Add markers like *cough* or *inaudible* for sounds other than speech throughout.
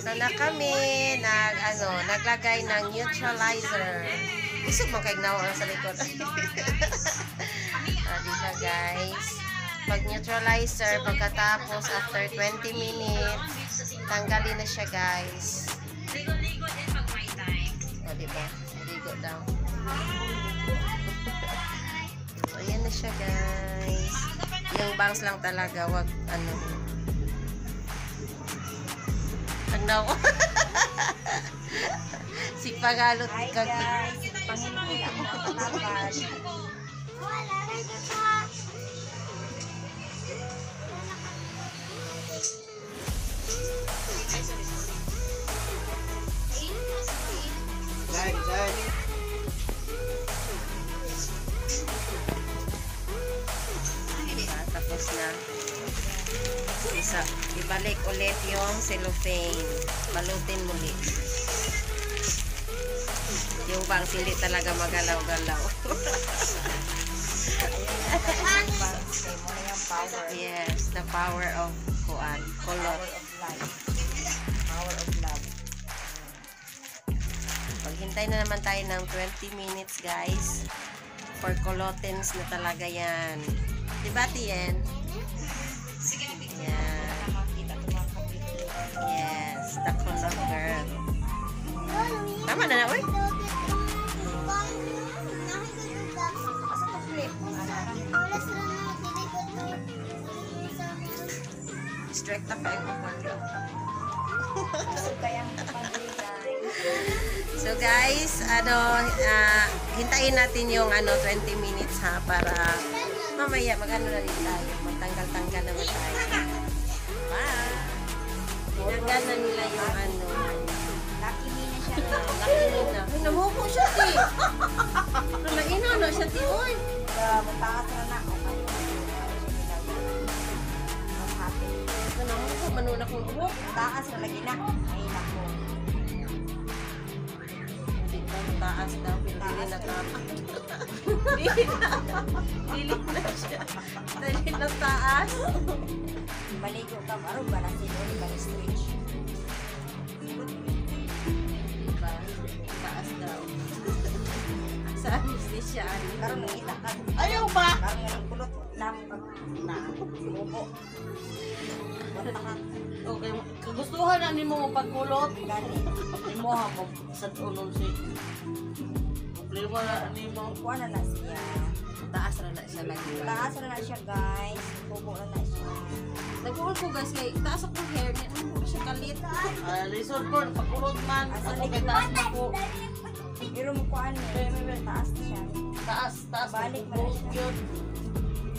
Ito na kami, nag, ano, naglagay ng neutralizer. Isip mo kay gnawa sa likod. *laughs* ah, dito guys. Pag neutralizer, pagkatapos after 20 minutes, tanggalin na siya guys. O, diba? Ligo daw. *laughs* Ayan na siya guys. Yung bangs lang talaga, wag ano, ano ko? *laughs* si Pagalot Hi kag guys, Panginoon ako kapatid. Guys, guys. Isa, ibalik ulit yung cellophane. Balutin muli. Yung bangs hindi talaga magalaw-galaw. Yes, the power of kuan, color. Power of life. Power of love. Paghintay na naman tayo ng 20 minutes, guys. For colotins na talaga yan. Diba, Tien? Yes, the color girl. Tama na na, uy. Distract na kayo ko guys? So guys, ano, ah, hintayin natin yung ano 20 minutes ha para mamaya magano na rin tayo, magtanggal-tanggal naman tayo. Tinanggal na nila yung ano, Lucky me na siya. nakinin na. Ay, namuko siya, ti! Nalaina na siya, ti, oy! Uh, Matakas na na ako. Namuko, manuna kong buhok. Taas na lagi na. Ay nako. Hindi pa, taas daw, dili na taas. Dili na. Na siya. Dili na taas. Maligo ka baro ba na sino ba stretch? Anesthesia, Karon nakita ka. Ayaw ba? Karon nga kulot lam pag na Okay, kagustuhan na ni mo pagkulot. gani. Imo ha mo sa tulong si. Problema na ni mo. Kuha na siya. taas na na siya lagi. Taas na na siya guys. Bubo na na siya. Nag-uul ko guys, kay taas ako hair niya. Ano siya kalit? Ah, lisod ko pagkulot man. Ako kay taas na ko. Pero mo kuan ni. Taas na siya. Taas, taas. Balik man na siya.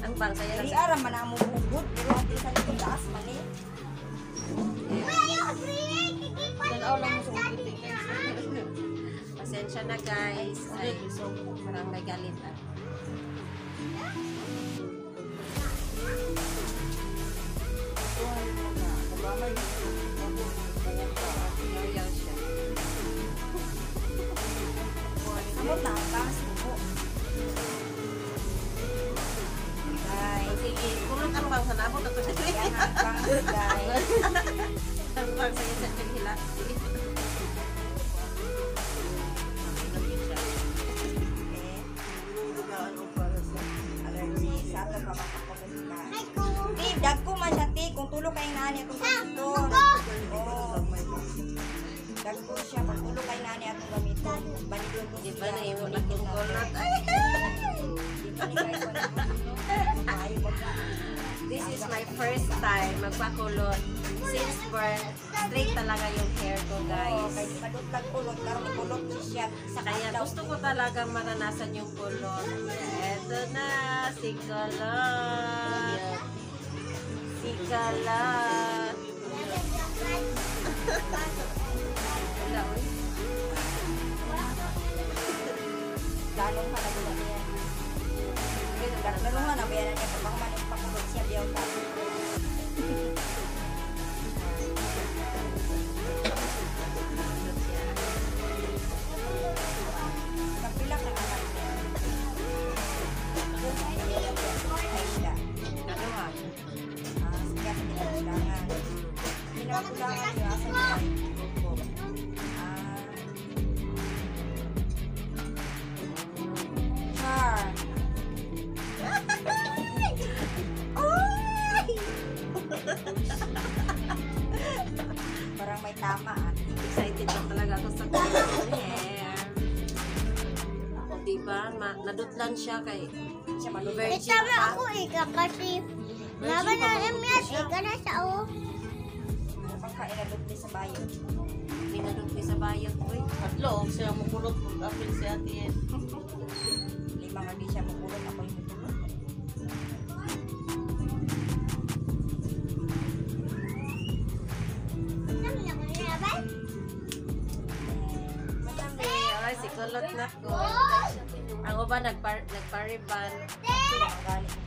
Ang bang saya Dili lang. ara man amo bugod pero ang sa likod taas man ni. Tanaw lang mo sa. Pasensya na guys. Ay, so, parang may galit ah. Nani atong gamiton. Oh. Dagko siya pag tulo kay nani atong gamiton. Baligon ko Di siya. ba na imo na kong kulot? Ay, This is my first time magpakulot. Since birth, straight talaga yung hair ko, Oh, guys. kay padutag kulot karon kulot siya sa Kaya kadaw. gusto ko talaga maranasan yung kulot. Eto na, si Kulot. Kulot. Wala, uy. Dalong ka na gula niya. Dalong ka na bayaran niya kapag maning pakulot siya. pinagkulangan. Parang may tama ah. Excited na talaga ako sa hair. O diba, ma nadutlan siya kay siya maluversion pa. Ito ako eh, kasi Laban na MSA ka sa o. Pagkain na dutli sa bayo. Hindi nadutli sa bayot. Uy, Atlo, siya makulot kung apil si ate Ed. Lima nga di siya makulot. Ako yung nilaban. madami. Ay, si kulot na ko. Ang uba nagpar nagpariban. Ang galing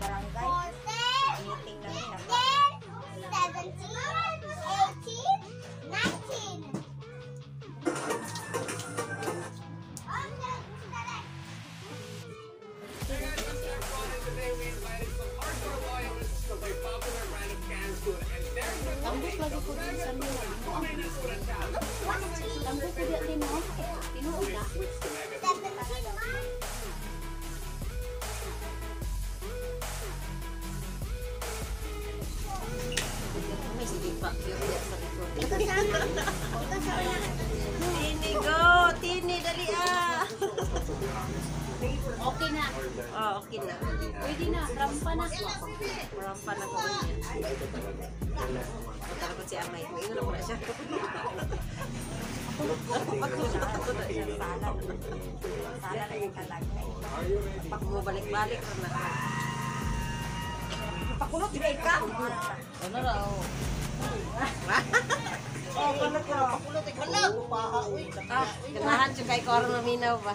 Okay na. Oh, okay na. Pwede na. Rampa na. Rampa na ko niya. Na ko si Amay. Maingon ako na siya. Ako na siya. Sala. Sala na yung kalagay. Pag mo balik-balik na na. Pakulot ba ikaw? Ano na, *laughs* oh. Oh, kulot ko. Kulot, ikaw na. Uy. Ah, ganahan siya kay Coro Maminaw ba?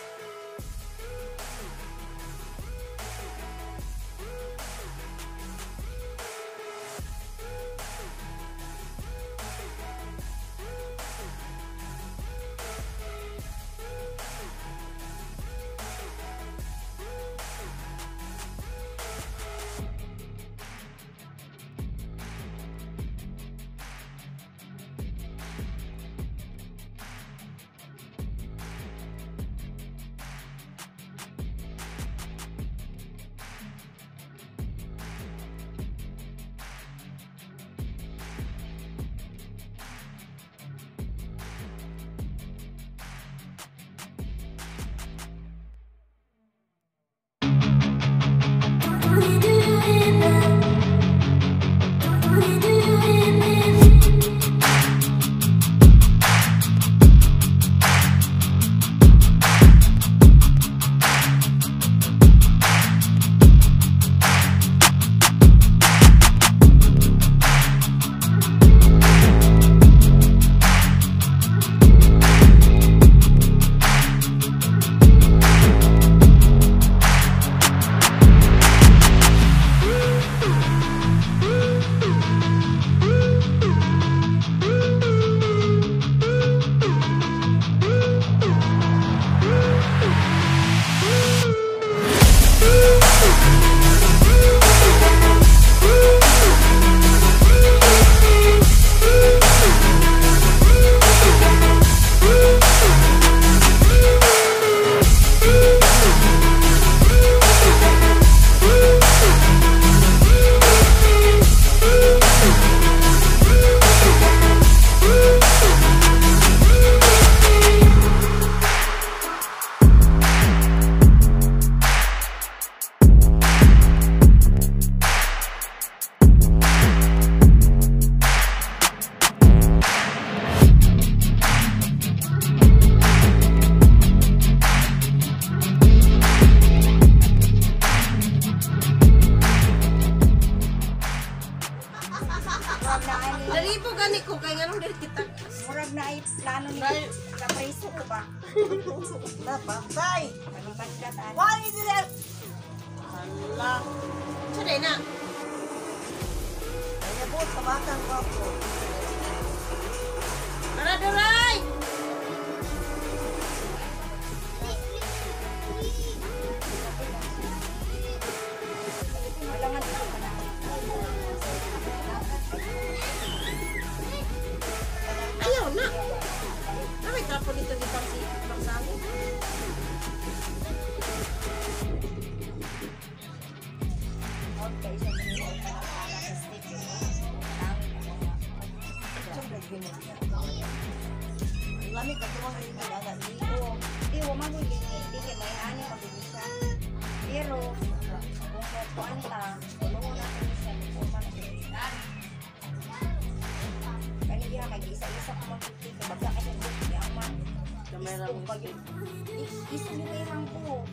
ay plano ni kapreso ko ba? *laughs* Napatay. Bagdatan? Why is it? Hala. Sa day na. Kaya po, tabatang ko ako. Ara duray. Pero, kung kukuan ta, tulungan natin siya, kung man Kani diha kay isa-isa ko kay bagsa ka siya buti ang man. Kamay lang Gusto pa yun. I- Isa ni kay hangko.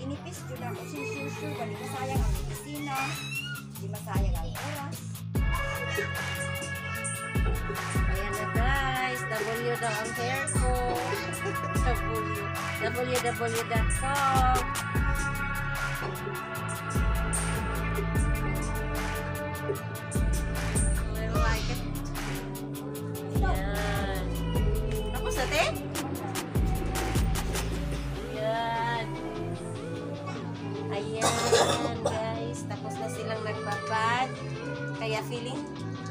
Inipis yun ako, sure sure sure, bali masayang ang di masayang ang oras. Na guys, W daw ang hair ko. W, www.com. Kaya feeling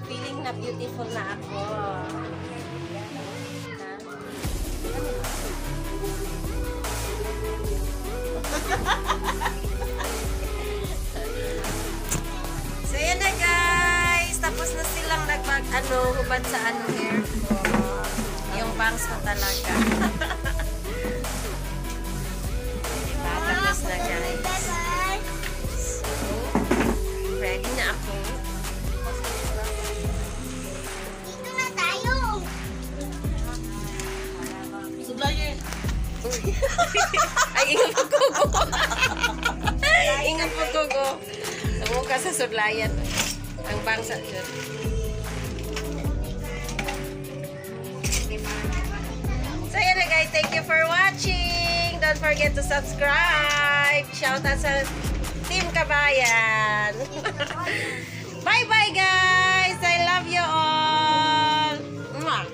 feeling na beautiful na ako. Ha? So, yan na guys. Tapos na silang nagmag, ano, hubad sa ano hair ko. Yung bangs ko talaga. diba? *laughs* Tapos na guys. Sudlayan. Ang bangsa dyan. So, yan na guys. Thank you for watching. Don't forget to subscribe. Shout out sa Team Kabayan. *laughs* Bye-bye guys. I love you all. Mwah.